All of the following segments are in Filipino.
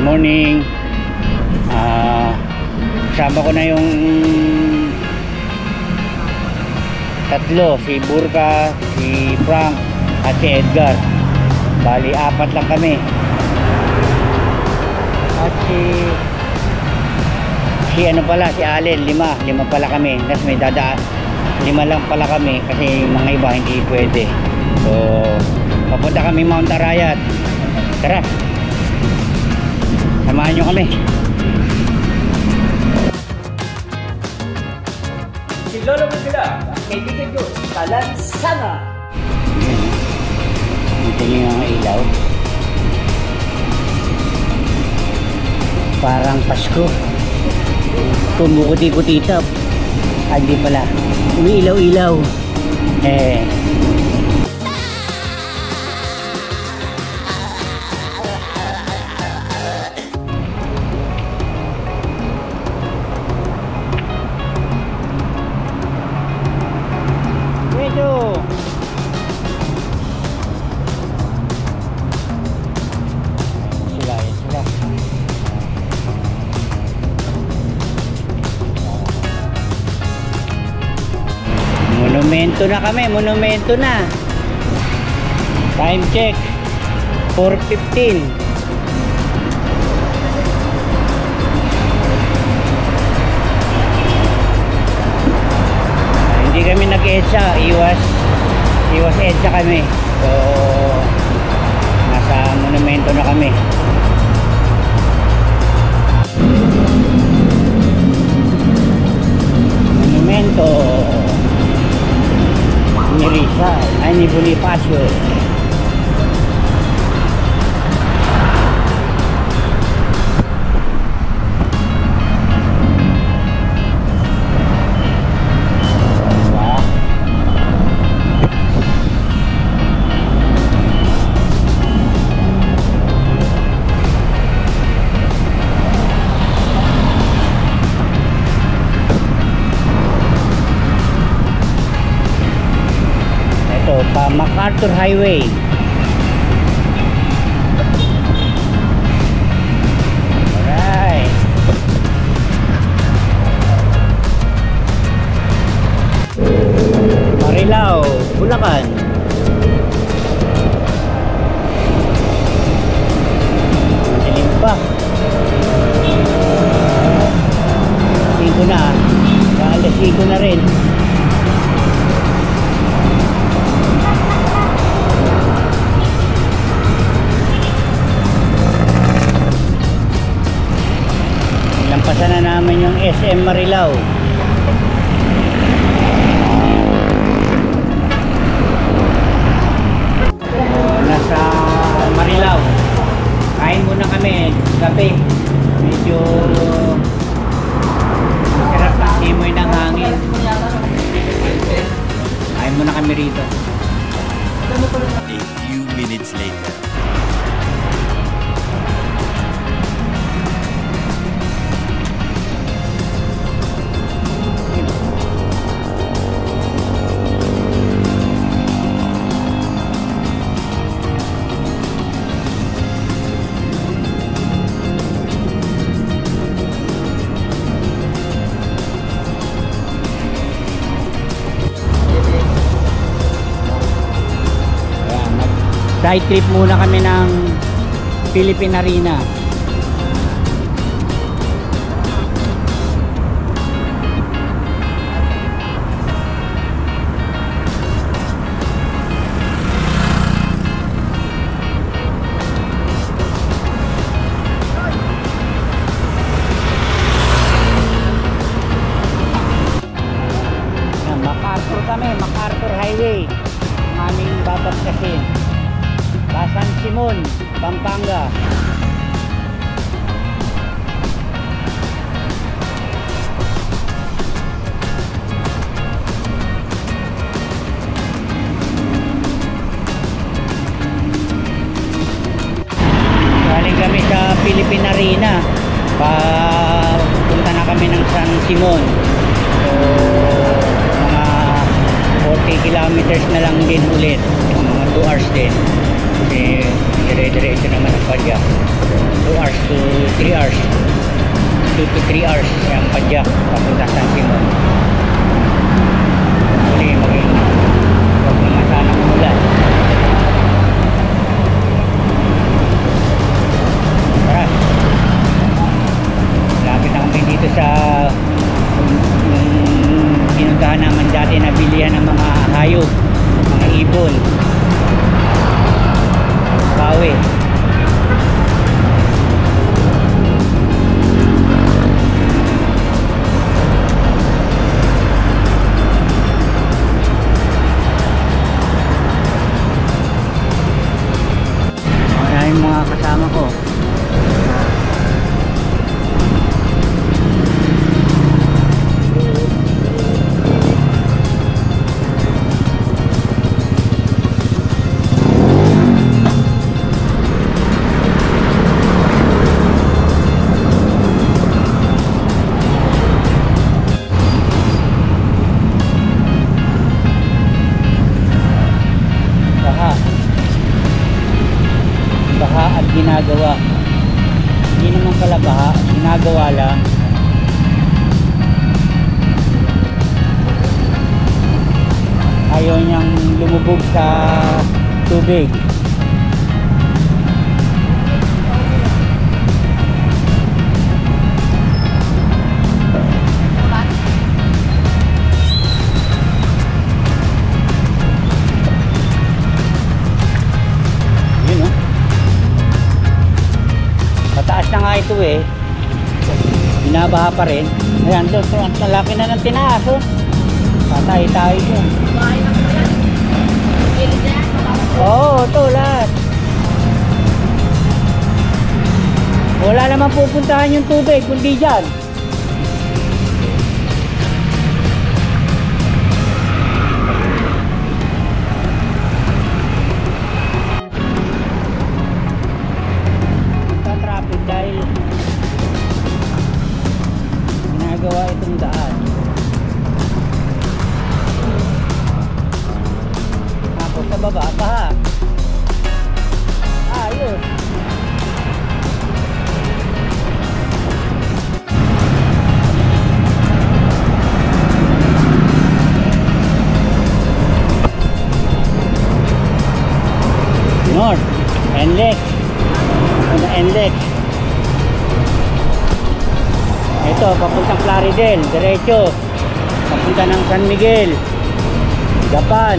Morning. Ah, kasama ko na yung tatlo, si Burka, si Frank, at si Edgar. Bali, apat lang kami. At si si ano pala, si Allen, lima. Lima pala kami. Tapos may dadaan. Lima lang pala kami kasi mga iba hindi pwede. So, papunta kami Mount Arayat. Tara. Samahan nyo kami. Si Lolo ang kaibigan nyo, Talansana. Dito nyo yung ilaw. Parang Pasko. Kumukuti-kutita. Ah, hindi pala. Umiilaw-ilaw. Eh. Monumento na kami, monumento na. Time check. 4.15. Ah, Hindi kami nag-EDSA, iwas iwas EDSA kami. So nasa monumento na kami. Monumento ni Rizal, ay ni Bonifacio. MacArthur Highway. Side trip muna kami ng Philippine Arena. Tayo tayo dyan. Oo, oh, ito lahat. Wala naman pupuntahan yung tubig kundi dyan. diretso. Papunta ng San Miguel. Japan.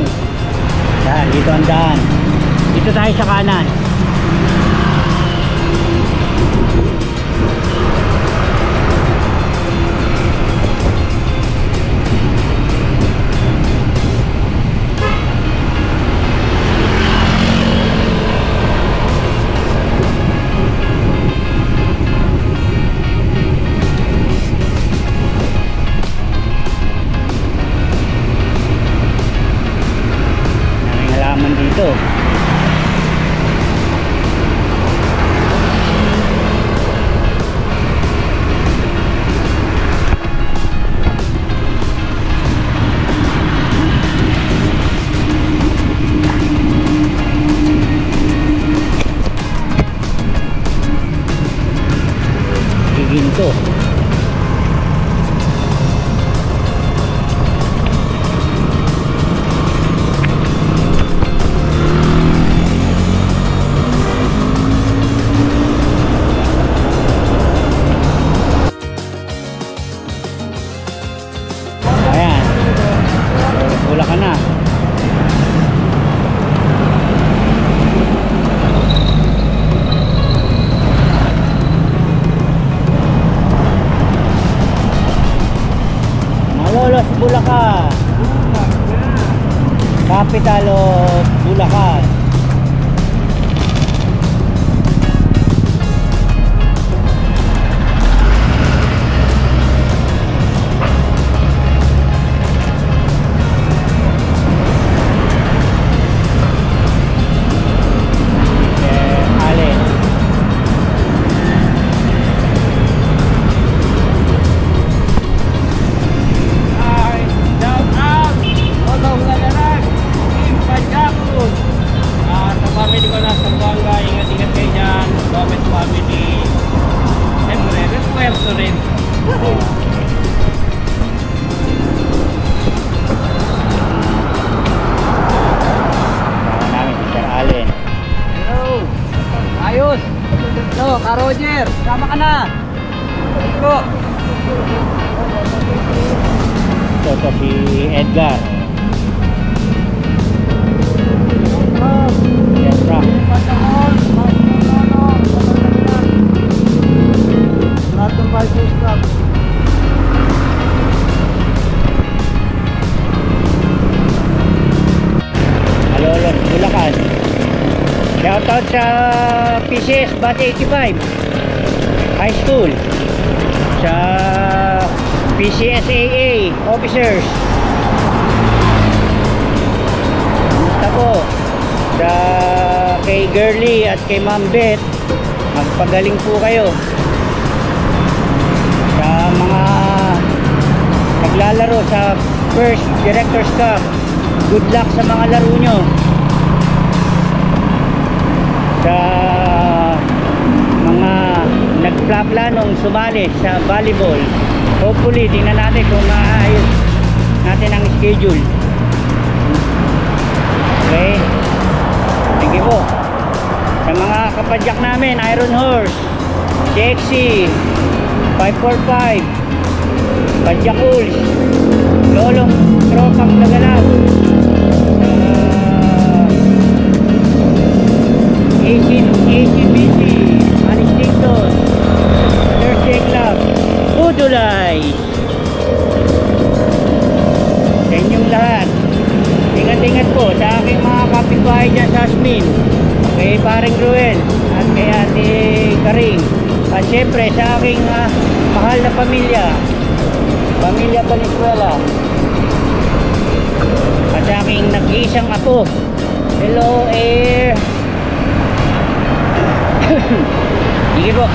Yan dito ang daan. Dito tayo sa kanan. Bate 85 High School. Sa PCSAA officers. Kamusta po sa kay Girly at kay Ma'am Beth magpagaling po kayo. Sa mga naglalaro sa first Director's Cup good luck sa mga laro nyo. Sa nagplanong sumali sa volleyball. Hopefully tingnan natin kung maayos natin ang schedule. Okay. Thank you po. Sa mga kapadyak namin Iron Horse Sexy 545 Padyak Uls Lolong Tropang Lagalab uh, AC, ACBC, Aristicton, Thursday Club, Budulay. Sa inyong lahat. Ingat-ingat po sa aking mga kapitbahay dyan sa Asmin. Kay paring Ruel at kay ate Karing. At syempre sa aking ah, mahal na pamilya. Pamilya Valenzuela. At sa aking nag-iisang apo. Hello, Air. Sige po.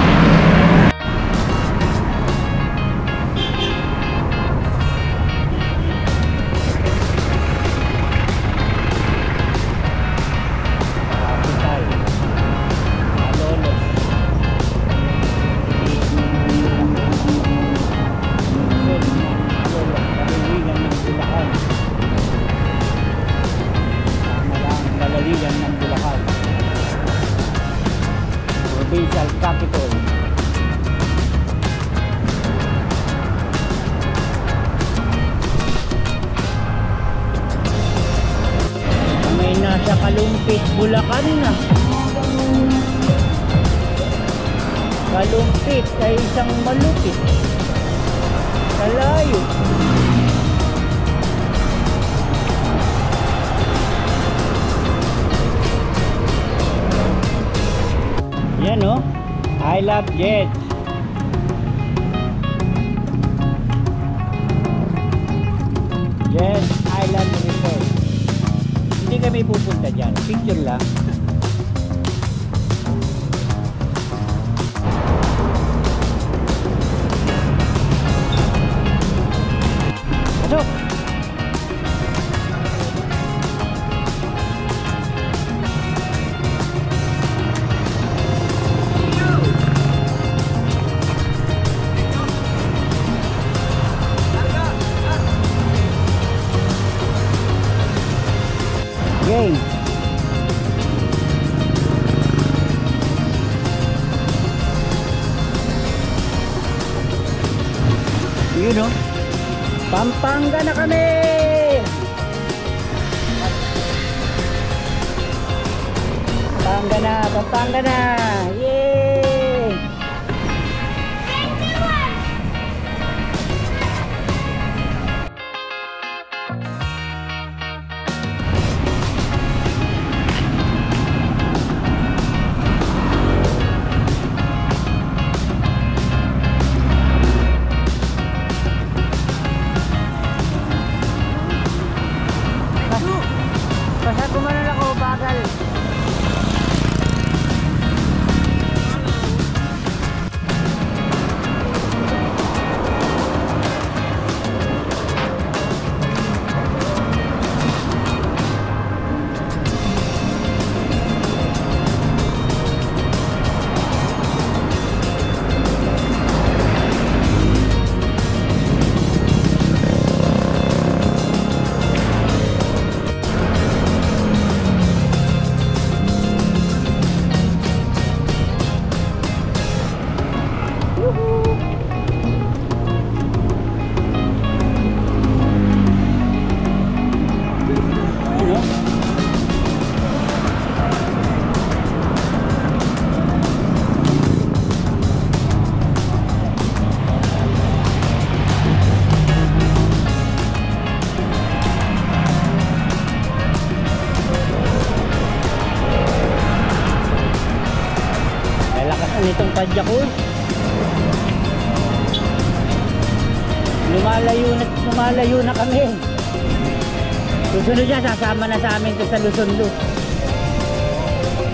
Na sa amin to sa Luzon Lu.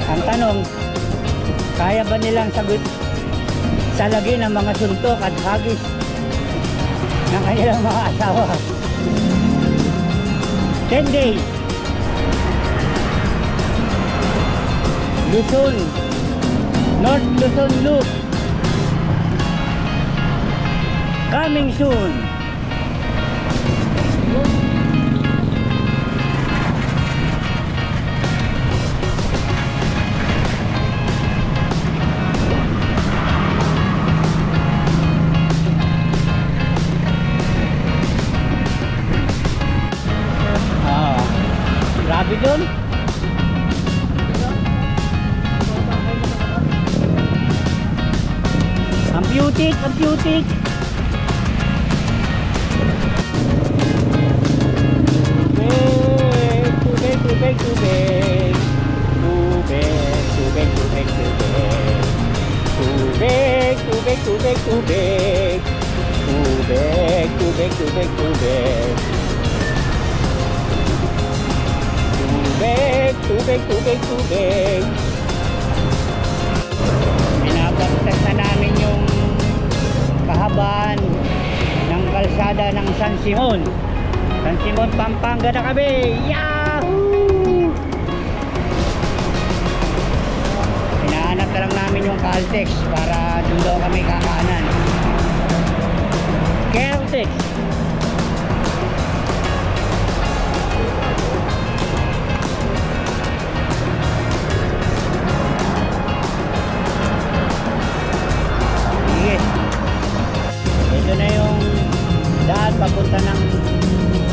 Ang tanong, kaya ba nilang sagot salagin ang mga suntok at hagis ng kanilang mga asawa? 10 days. Luzon, North Luzon Loop. Coming soon. Music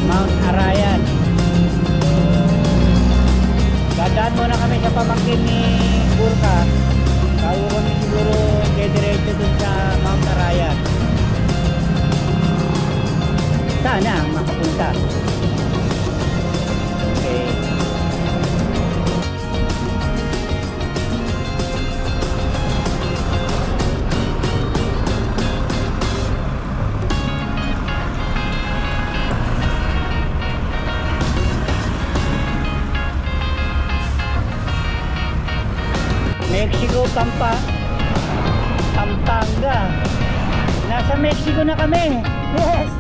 Mount Arayan. Dadaan muna kami sa pamangkin ni Burka. Bago kami siguro diretso dun sa Mount Arayan. Sana makapunta. Okay. Mexico, Pampa, Pampanga. Nasa Mexico na kami. Yes!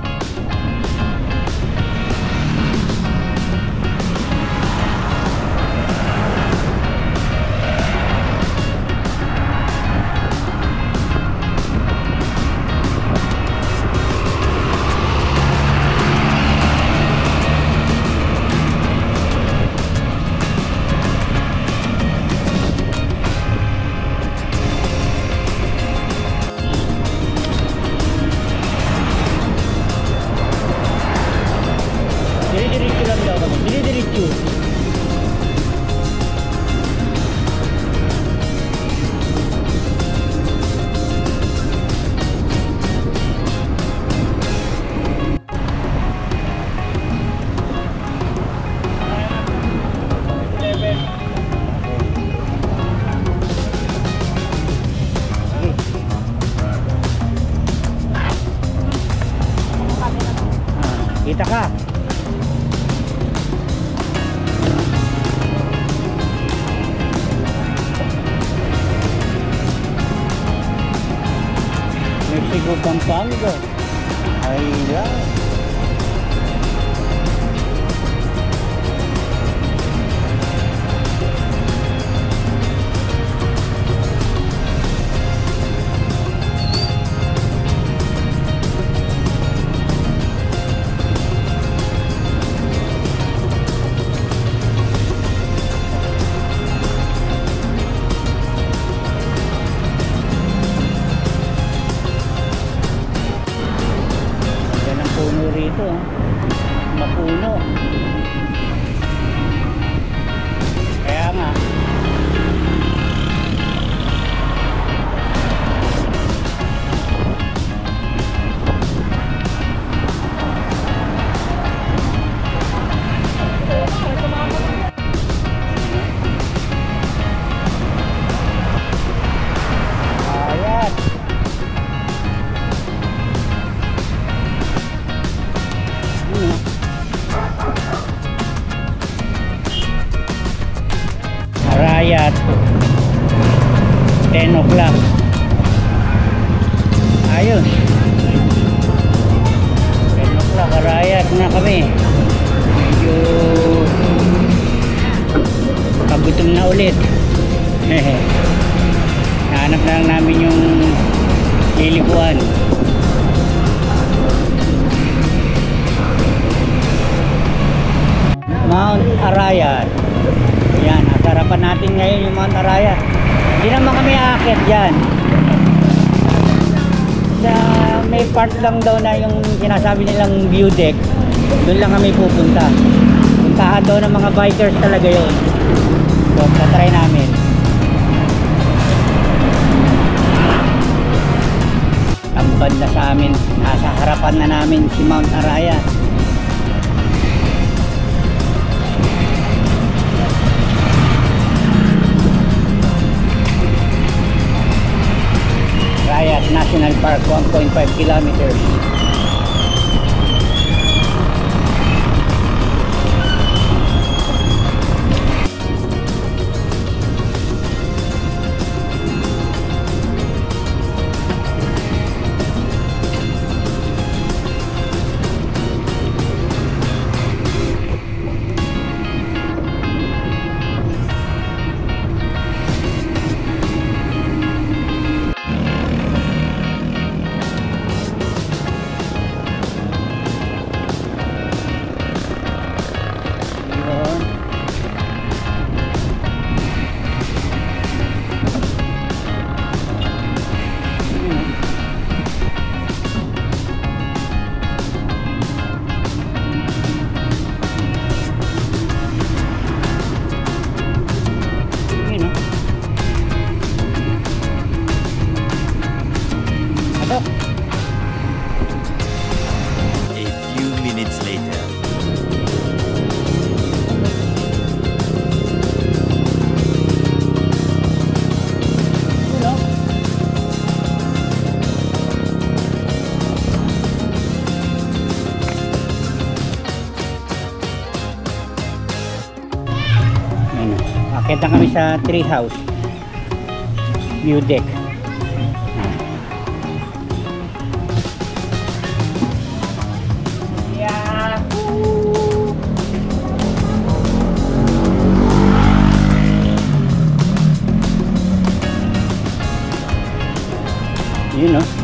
Sinasabi nilang view deck, doon lang kami pupunta. Puntahan daw ng mga bikers talaga yon. So, try namin. Tambad na sa amin, nasa harapan na namin si Mount Arayat. Rayat National Park 1.5 kilometers. Na kami sa tree house. View deck. Yahoo! Yun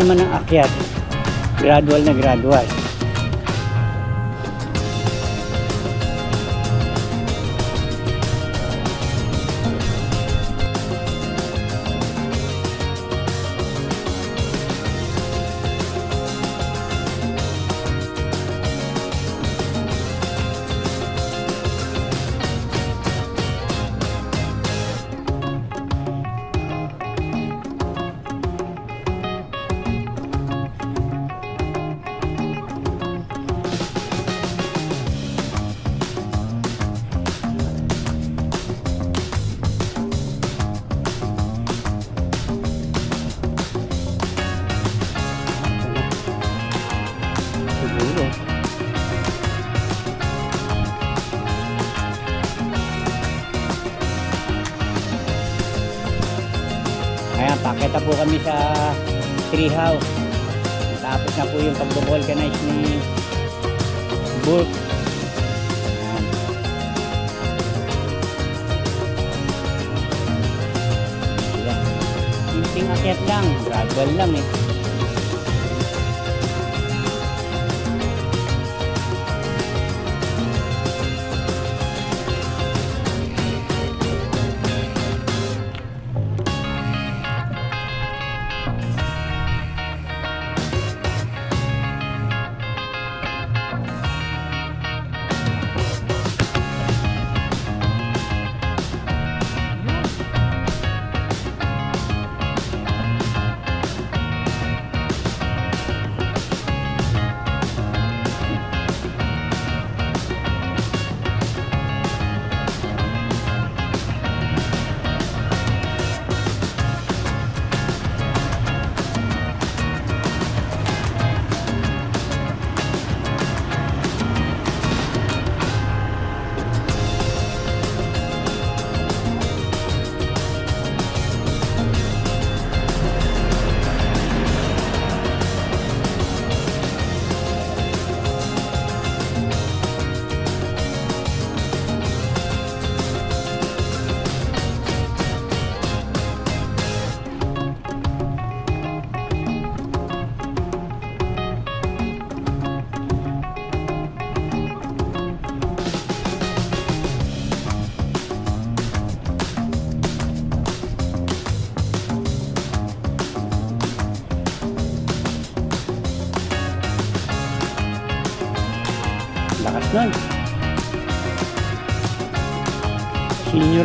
naman ang akyat. Gradual na gradual. Burke. Ayan. Ayan. konting akyat lang. Gradual lang eh.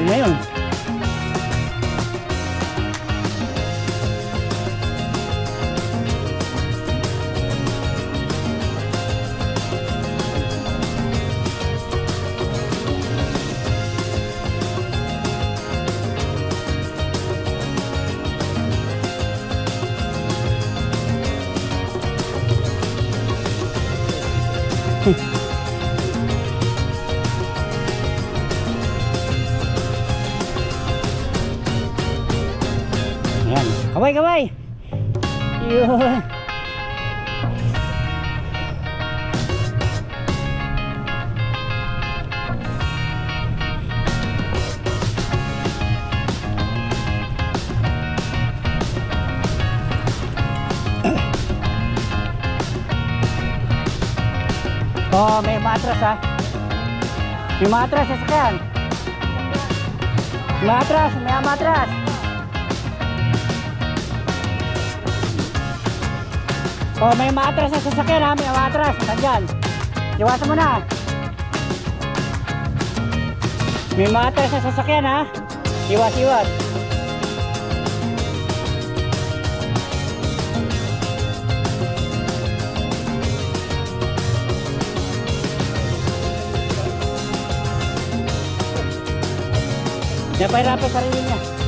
León. Kaway, kaway! Yun. Oh, may matras ha. May matras sa sakyan. Matras, may matras. Oh, may matras sa sasakyan ha, may matras. Nandyan. Iwasan mo na. May matras sa sasakyan ha. Iwas, iwas. Napahirapan sarili niya. Yan na!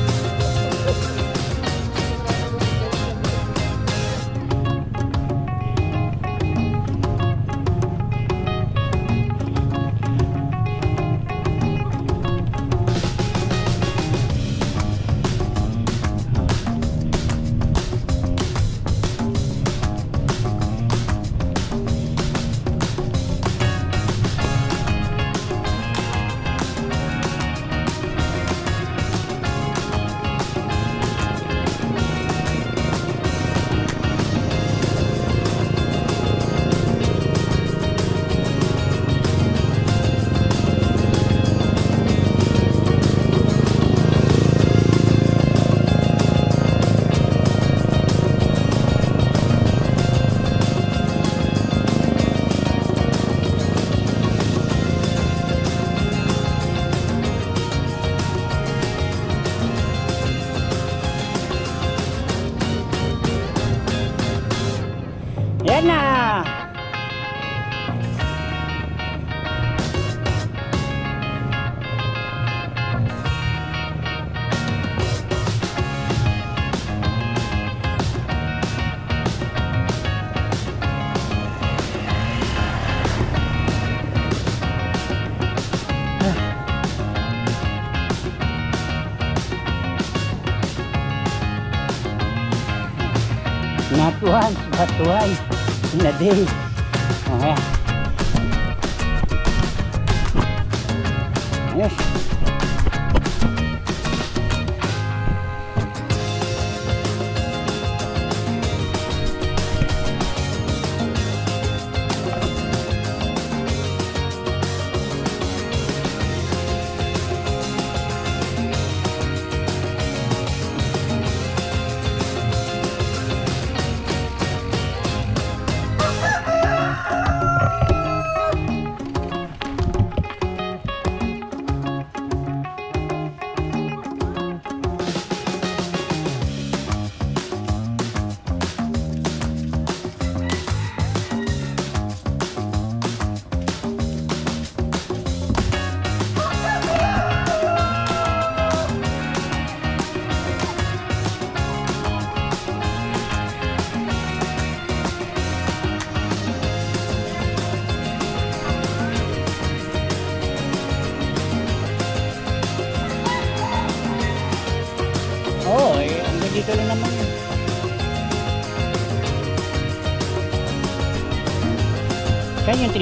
In a day.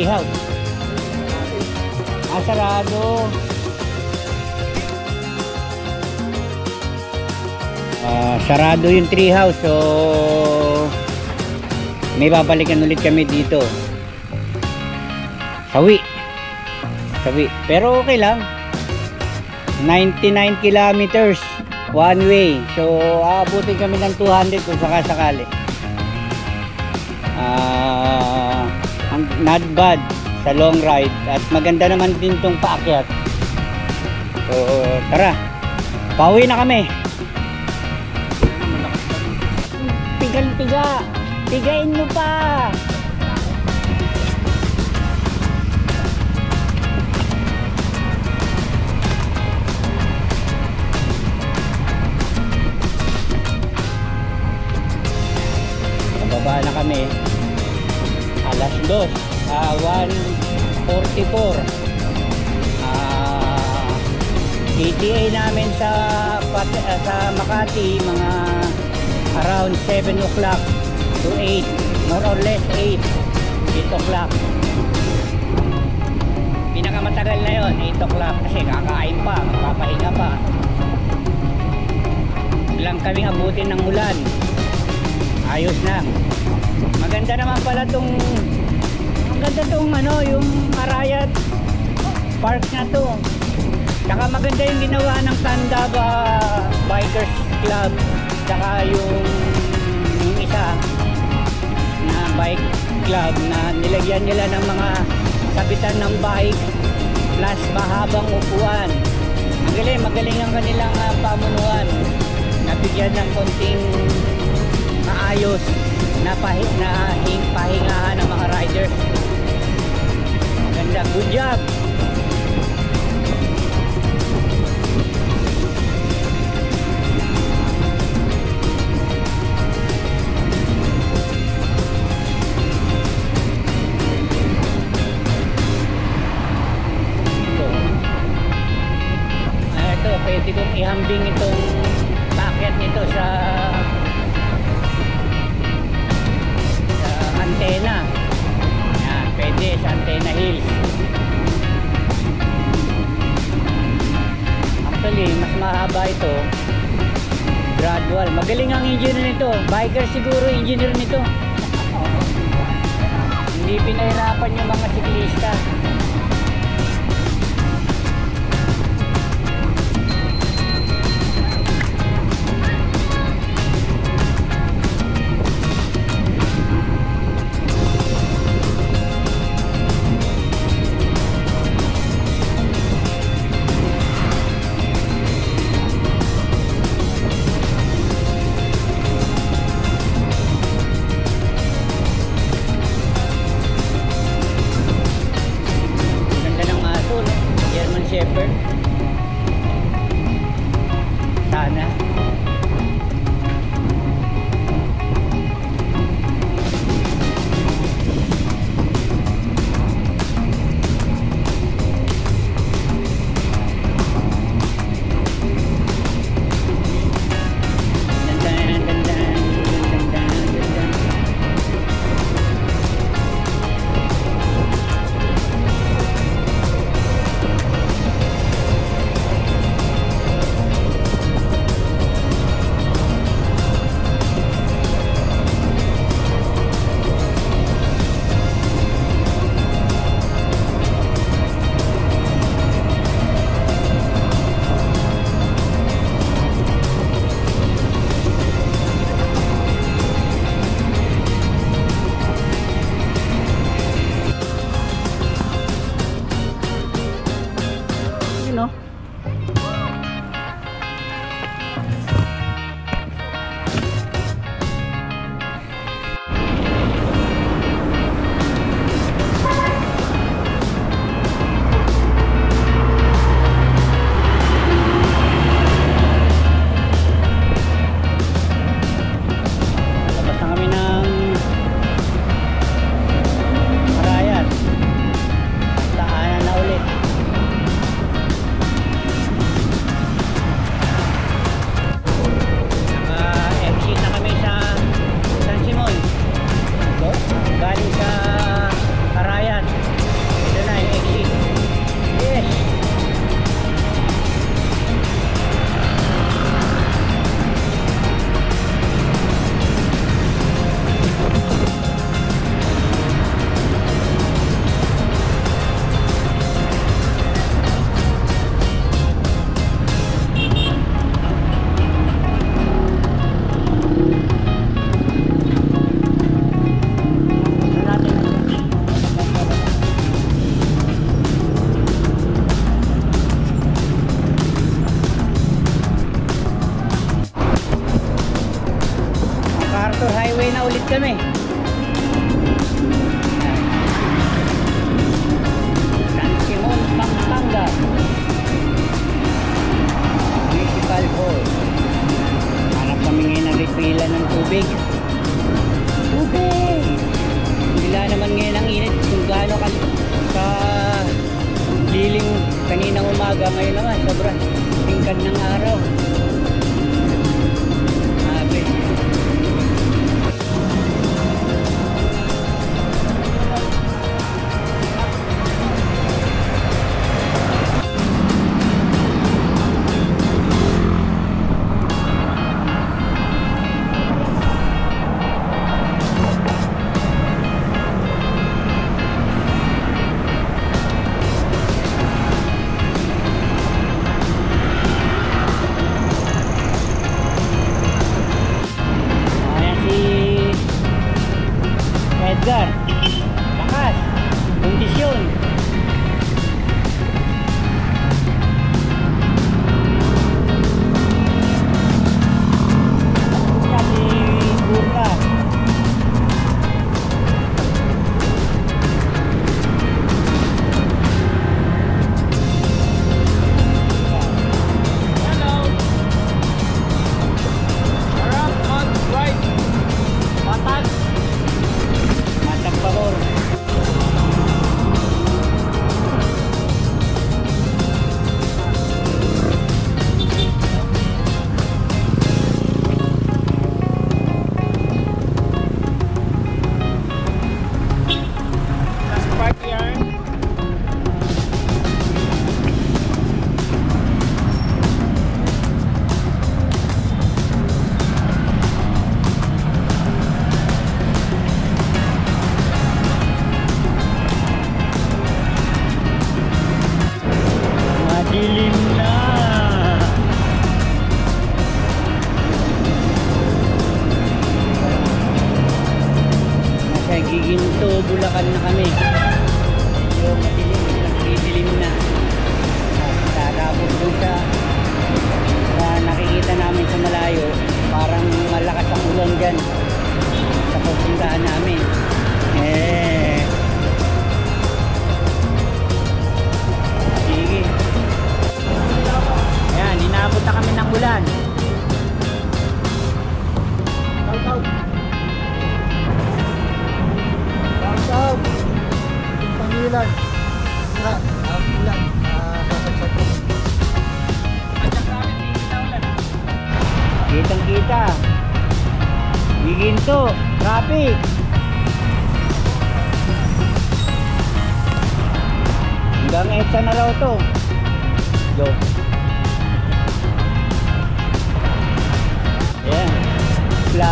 Saan yung treehouse? Ah, sarado. Ah, sarado yung treehouse. So, may babalikan ulit kami dito. Sawi. Sawi. Pero okay lang. 99 kilometers one way. So, aabutin kami ng 200 kung sakasakali. Not bad sa long ride at maganda naman din tong paakyat. So, tara. Pauwi na kami. Pigal-piga. Pigain mo pa. Pababa na kami. Alas 2. Ah, 1.44. Ah, ETA namin sa, Pat- ah, sa Makati mga around 7 o'clock to 8. More or less 8. 8 o'clock. Pinakamatagal na yon 8 o'clock kasi kakain pa, papahinga pa. Lang kaming abutin ng ulan ayos na maganda naman pala tong maganda tong ano yung Arayat park na to. Tsaka maganda yung ginawa ng Tandaba Bikers Club tsaka yung yung isa na bike club na nilagyan nila ng mga kapitan ng bike plus mahabang upuan. Magaling magaling ang kanilang ah, pamunuan. Nabigyan ng konting maayos na, pahi, na hing, pahingahan ng mga riders. Maganda. Good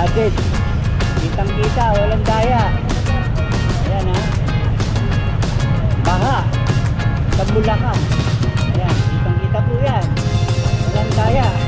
kapatid. Kitang kita, walang daya. Ayan ha. Baha. Sa Bulacan. Ayan, kitang kita po yan. Walang daya.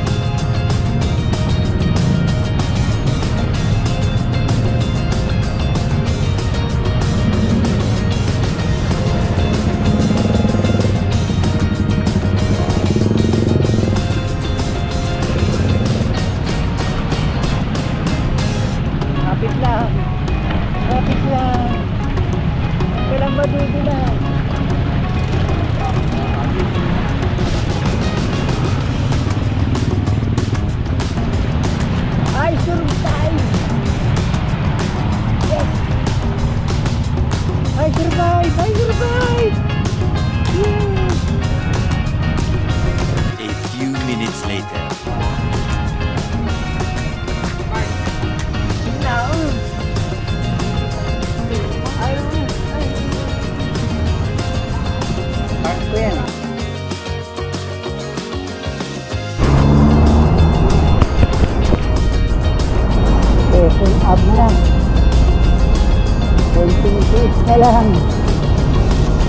lang.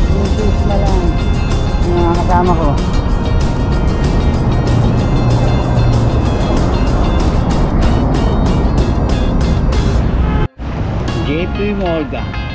Buntis na lang. Yung mga kasama ko. JP Morgan.